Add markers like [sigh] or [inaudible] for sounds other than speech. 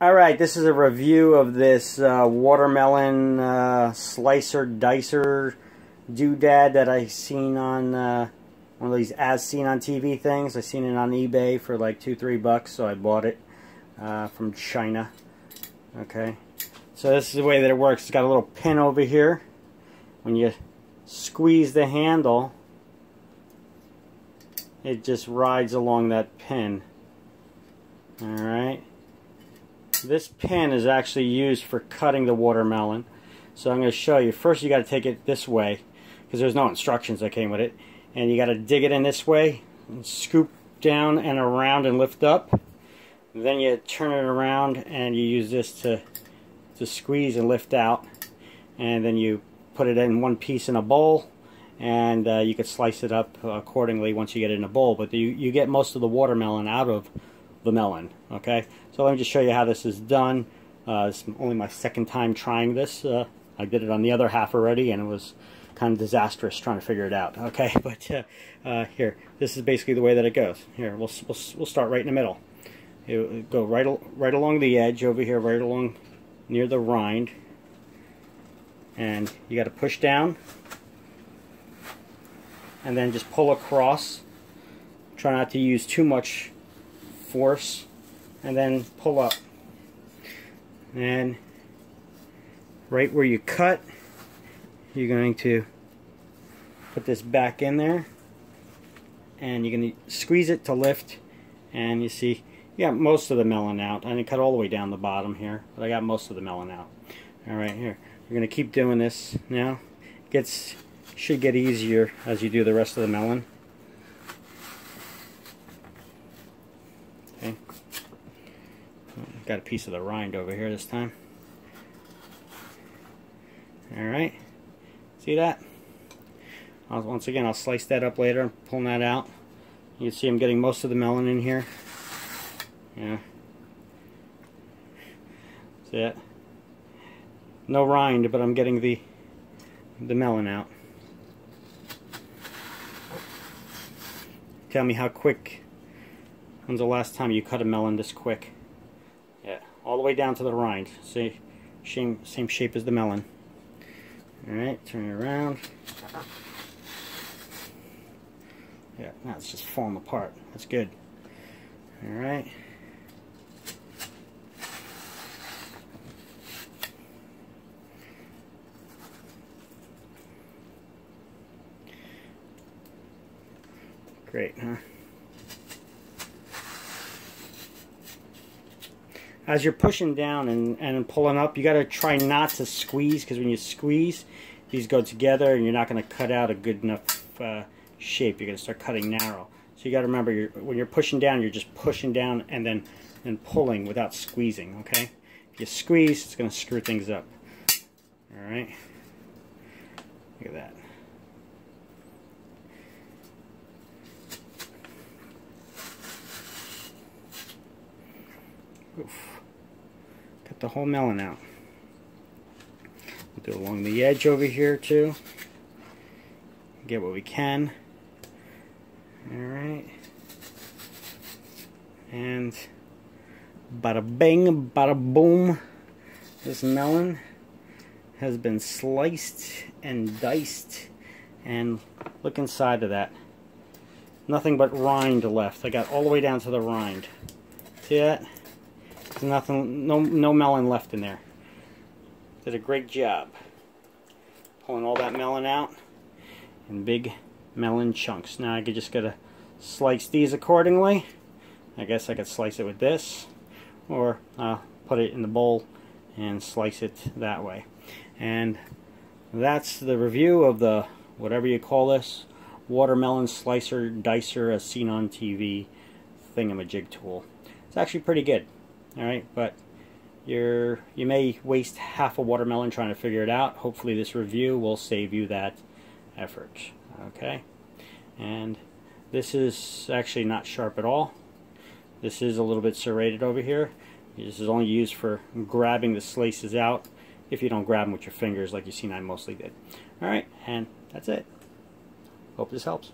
Alright, this is a review of this uh, watermelon uh, slicer dicer doodad that I seen on uh, one of these as seen on TV things. I seen it on eBay for like two, three bucks, so I bought it uh, from China. Okay, so this is the way that it works. It's got a little pin over here. When you squeeze the handle, it just rides along that pin. Alright. This pin is actually used for cutting the watermelon. So I'm going to show you. First you got to take it this way because there's no instructions that came with it. And you got to dig it in this way and scoop down and around and lift up. Then you turn it around and you use this to, to squeeze and lift out. And then you put it in one piece in a bowl and uh, you could slice it up accordingly once you get it in a bowl. But you, you get most of the watermelon out of the melon. Okay, so let me just show you how this is done. Uh, it's only my second time trying this. Uh, I did it on the other half already, and it was kind of disastrous trying to figure it out. Okay, [laughs] but uh, uh, here, this is basically the way that it goes. Here, we'll we'll, we'll start right in the middle. It go right right along the edge over here, right along near the rind, and you got to push down, and then just pull across. Try not to use too much force and then pull up. And right where you cut, you're going to put this back in there and you're going to squeeze it to lift and you see you got most of the melon out. I didn't cut all the way down the bottom here, but I got most of the melon out. Alright, here. We're going to keep doing this now. It gets should get easier as you do the rest of the melon. Got a piece of the rind over here this time. Alright. See that? I'll, once again, I'll slice that up later and pull that out. You can see I'm getting most of the melon in here. Yeah. See it? No rind, but I'm getting the the melon out. Tell me how quick, when's the last time you cut a melon this quick? All the way down to the rind. See, same, same shape as the melon. Alright, turn it around. Yeah, now it's just falling apart. That's good. Alright. Great, huh? As you're pushing down and, and pulling up, you got to try not to squeeze because when you squeeze, these go together and you're not going to cut out a good enough uh, shape. You're going to start cutting narrow. So you got to remember, you're, when you're pushing down, you're just pushing down and then and pulling without squeezing, okay? If you squeeze, it's going to screw things up. All right? Look at that. The whole melon out. We'll do along the edge over here too. Get what we can. Alright. And bada bing, bada boom. This melon has been sliced and diced. And look inside of that. Nothing but rind left. I got all the way down to the rind. See that? Nothing, no, no melon left in there. Did a great job. Pulling all that melon out in big melon chunks. Now I could just gotta slice these accordingly. I guess I could slice it with this or uh, put it in the bowl and slice it that way. And that's the review of the, whatever you call this, watermelon slicer dicer as seen on TV thingamajig tool. It's actually pretty good all right but you're you may waste half a watermelon trying to figure it out. Hopefully this review will save you that effort. Okay? And this is actually not sharp at all. This is a little bit serrated over here. This is only used for grabbing the slices out if you don't grab them with your fingers like you've seen I mostly did. Alright and that's it. Hope this helps